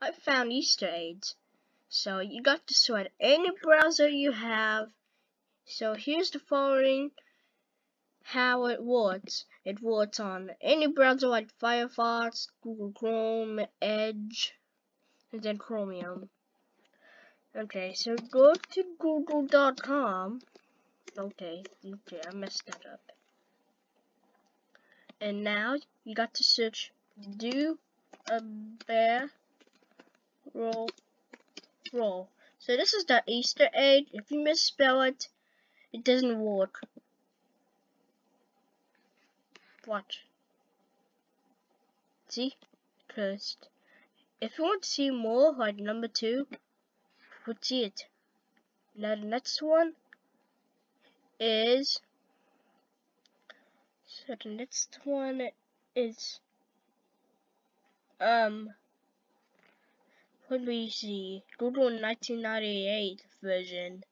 I found Easter eggs. So you got to select any browser you have. So here's the following how it works. It works on any browser like Firefox, Google Chrome, Edge, and then Chromium. Okay, so go to google.com. Okay, okay, I messed that up. And now you got to search do a bear roll roll. So this is the Easter egg. If you misspell it, it doesn't work. Watch. See? Cursed. If you want to see more, like number two, would see it. Now the next one is so the next one is um let me see Google 1998 version.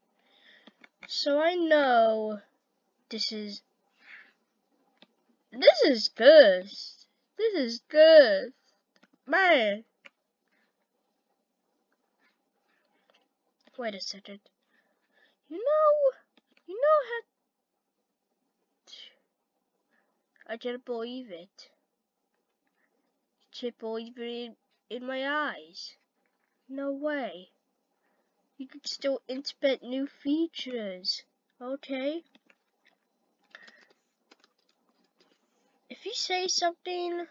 So I know this is this is good. This is good. Man. Wait a second. You know, you know how I can't believe it. I can't believe it in, in my eyes. No way. You could still inspect new features. Okay. if you say something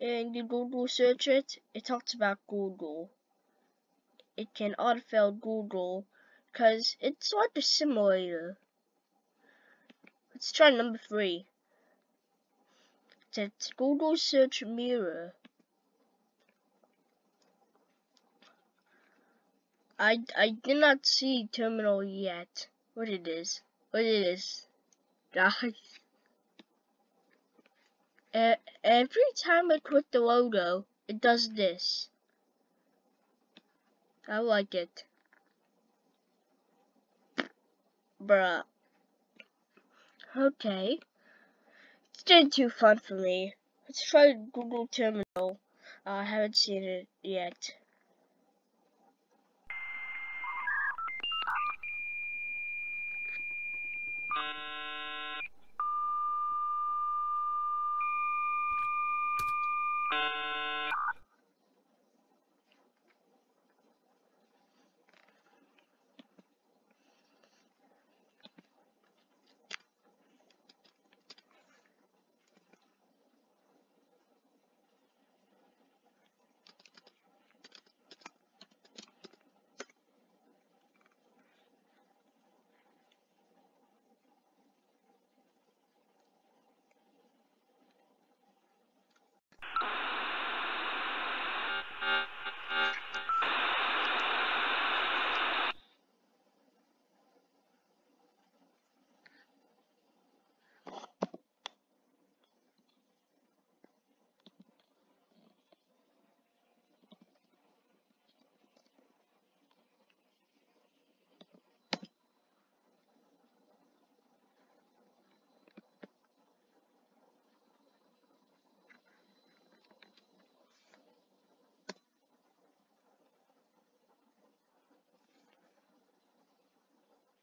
and you Google search it, it talks about Google. It can autofill Google because it's like a simulator. Let's try number three. It's Google Search Mirror. I, I did not see terminal yet. What it is. What it is. Guys every time I click the logo, it does this. I like it. Bruh. Okay. It's getting too fun for me. Let's try Google Terminal. Uh, I haven't seen it yet.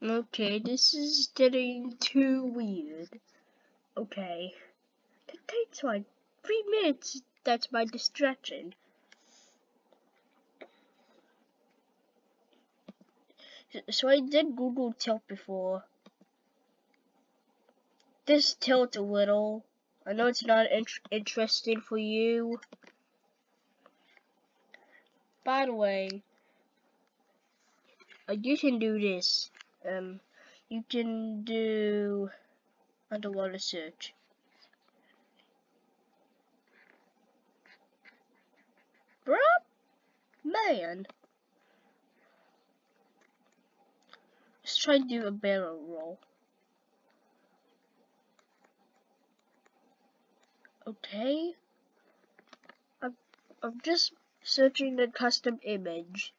Okay, this is getting too weird. Okay. That takes like three minutes. That's my distraction. So I did Google Tilt before. This tilt a little. I know it's not in interesting for you. By the way, you can do this um, you can do underwater search. Bruh, man. Let's try to do a barrel roll. Okay. I'm, I'm just searching the custom image,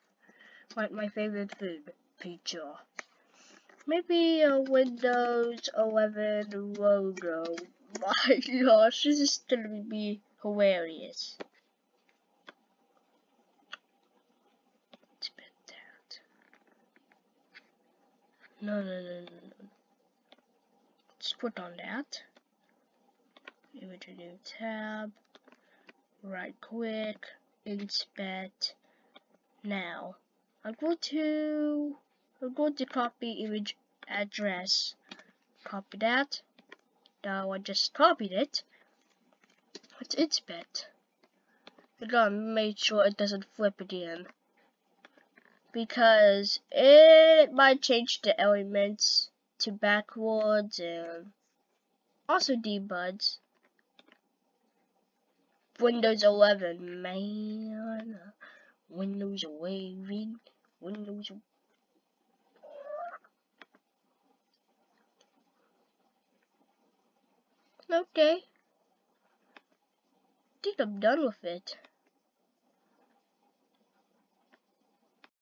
like my favorite food, pizza. Maybe a Windows 11 logo. My gosh, this is gonna be hilarious. Spit that. No, no, no, no. Let's put on that. Image a new tab. Right click. Inspect. Now. I'm going to I'm going to copy image address. Copy that. Now I just copied it. Let's inspect. I gotta make sure it doesn't flip again because it might change the elements to backwards and also debuds. Windows 11, man. Windows waving. Windows. Okay. I think I'm done with it.